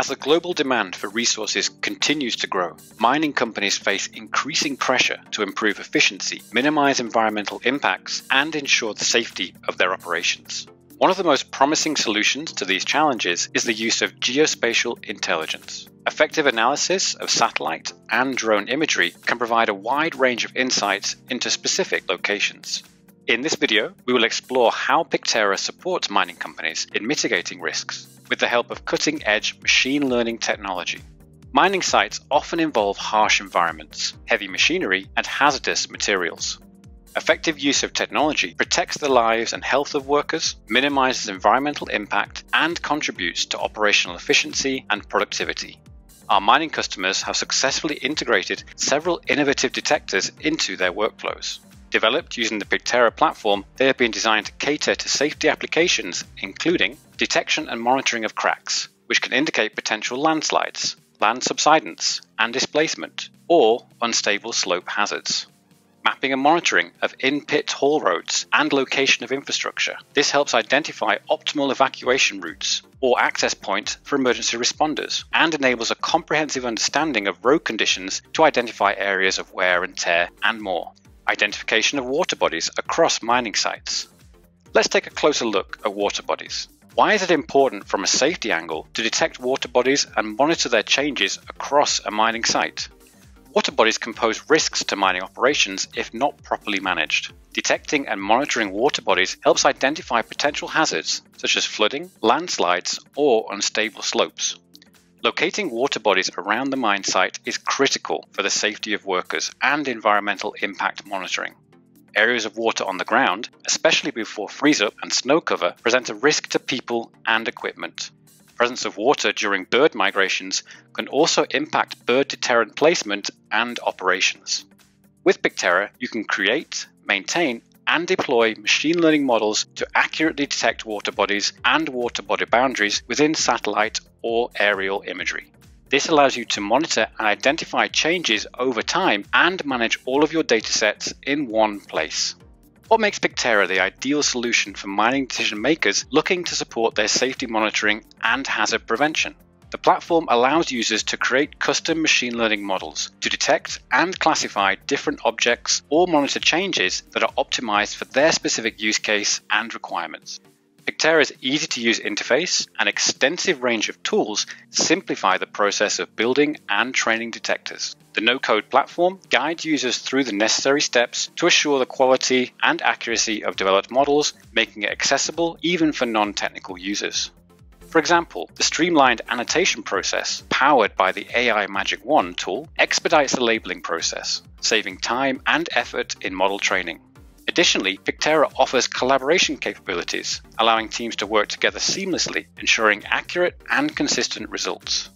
As the global demand for resources continues to grow, mining companies face increasing pressure to improve efficiency, minimize environmental impacts, and ensure the safety of their operations. One of the most promising solutions to these challenges is the use of geospatial intelligence. Effective analysis of satellite and drone imagery can provide a wide range of insights into specific locations. In this video, we will explore how Picterra supports mining companies in mitigating risks with the help of cutting edge machine learning technology. Mining sites often involve harsh environments, heavy machinery, and hazardous materials. Effective use of technology protects the lives and health of workers, minimizes environmental impact, and contributes to operational efficiency and productivity. Our mining customers have successfully integrated several innovative detectors into their workflows. Developed using the Picterra platform, they have been designed to cater to safety applications, including detection and monitoring of cracks, which can indicate potential landslides, land subsidence and displacement, or unstable slope hazards. Mapping and monitoring of in pit haul roads and location of infrastructure. This helps identify optimal evacuation routes or access points for emergency responders and enables a comprehensive understanding of road conditions to identify areas of wear and tear and more. Identification of water bodies across mining sites. Let's take a closer look at water bodies. Why is it important from a safety angle to detect water bodies and monitor their changes across a mining site? Water bodies can pose risks to mining operations if not properly managed. Detecting and monitoring water bodies helps identify potential hazards such as flooding, landslides, or unstable slopes. Locating water bodies around the mine site is critical for the safety of workers and environmental impact monitoring. Areas of water on the ground, especially before freeze up and snow cover, present a risk to people and equipment. Presence of water during bird migrations can also impact bird deterrent placement and operations. With Picterra, you can create, maintain, and deploy machine learning models to accurately detect water bodies and water body boundaries within satellite or aerial imagery. This allows you to monitor and identify changes over time and manage all of your datasets in one place. What makes Picterra the ideal solution for mining decision makers looking to support their safety monitoring and hazard prevention? The platform allows users to create custom machine learning models to detect and classify different objects or monitor changes that are optimized for their specific use case and requirements. Picterra's easy to use interface and extensive range of tools simplify the process of building and training detectors. The no code platform guides users through the necessary steps to assure the quality and accuracy of developed models, making it accessible even for non technical users. For example, the streamlined annotation process, powered by the AI Magic Wand tool, expedites the labeling process, saving time and effort in model training. Additionally, Picterra offers collaboration capabilities, allowing teams to work together seamlessly, ensuring accurate and consistent results.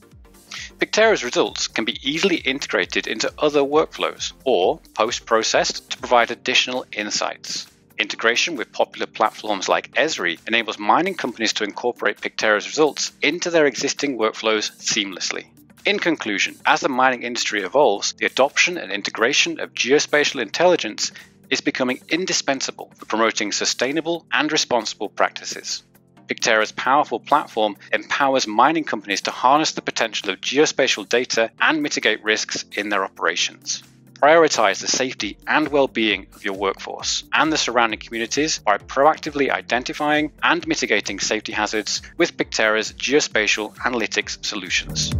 Picterra's results can be easily integrated into other workflows or post processed to provide additional insights. Integration with popular platforms like Esri enables mining companies to incorporate Picterra's results into their existing workflows seamlessly. In conclusion, as the mining industry evolves, the adoption and integration of geospatial intelligence is becoming indispensable for promoting sustainable and responsible practices. Picterra's powerful platform empowers mining companies to harness the potential of geospatial data and mitigate risks in their operations. Prioritize the safety and well being of your workforce and the surrounding communities by proactively identifying and mitigating safety hazards with Picterra's geospatial analytics solutions.